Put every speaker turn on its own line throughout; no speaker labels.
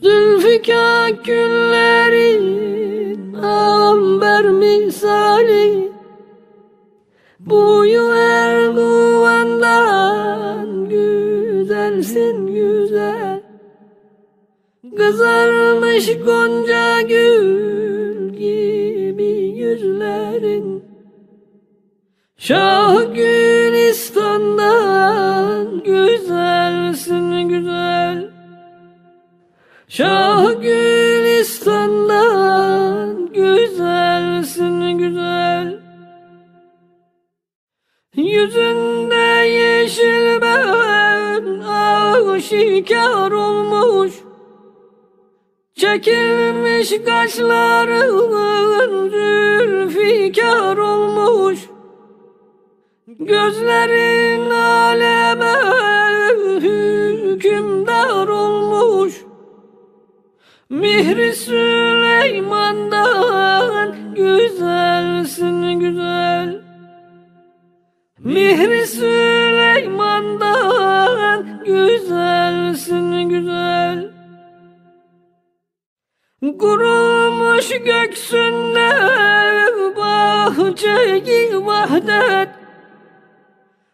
Zülfikar günlerin amber misali. Boyu Erguvan'dan güzelsin güzel. Kızarmış gonca gül gibi yüzlerin. Şah Gülistan'dan Şah Gülistan'dan güzelsin güzel. Yüzünde yeşil ben aşikar olmuş. Çekilmiş kaşların zülfikar olmuş. Gözlerin aleme hükümdar olmuş Mihri Süleyman'dan güzelsin güzel. Mihri Süleyman'dan güzelsin güzel. Kurulmuş göksünde bahçeyi vahdet.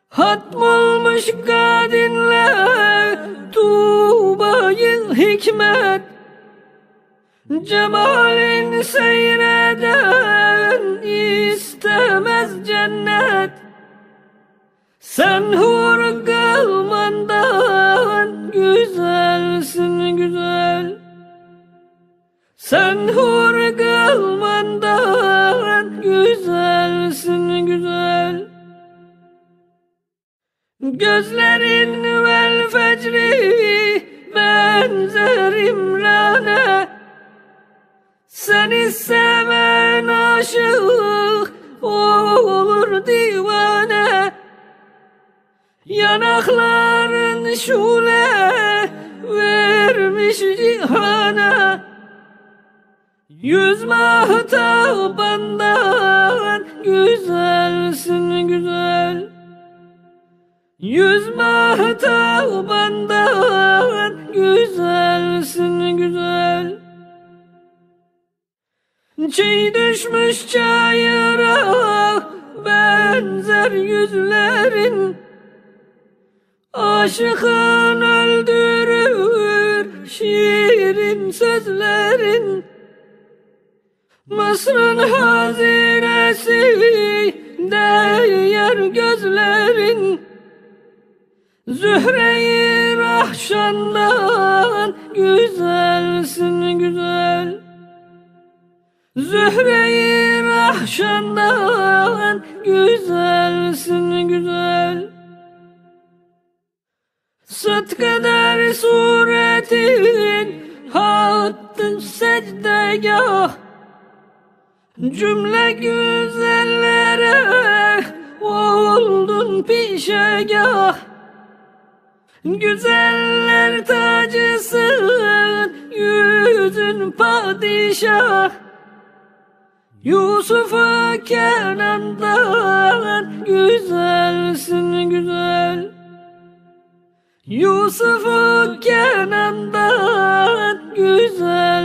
Hatmolmuş kadinle tuğbayı hikmet Cemalin seyreden istemez cennet. Sen hur kılmandan güzelsin güzel. Sen hur kılmandan güzelsin güzel. Gözlerin vel fecri Seni seven aşık olur divane. Yanakların şule vermiş cihana Yüz mahtabandan güzelsin güzel. Yüz mahtabandan güzelsin Çiğ düşmüş çayıra benzer yüzlerin Aşıkın öldürür şiirin sözlerin. Mısır'ın hazinesi değer gözlerin. Zühre-i Rahşan'dan güzelsin güzel Zühre-i Rahşan'dan güzelsin güzel. Sıtkıdır suretin hattı secdegah. Cümle güzellere oldun pişegah. Güzeller tacısın yüzün padişah Yusuf'u Kenan'dan güzelsin güzel. Yusuf'u Kenan'dan güzel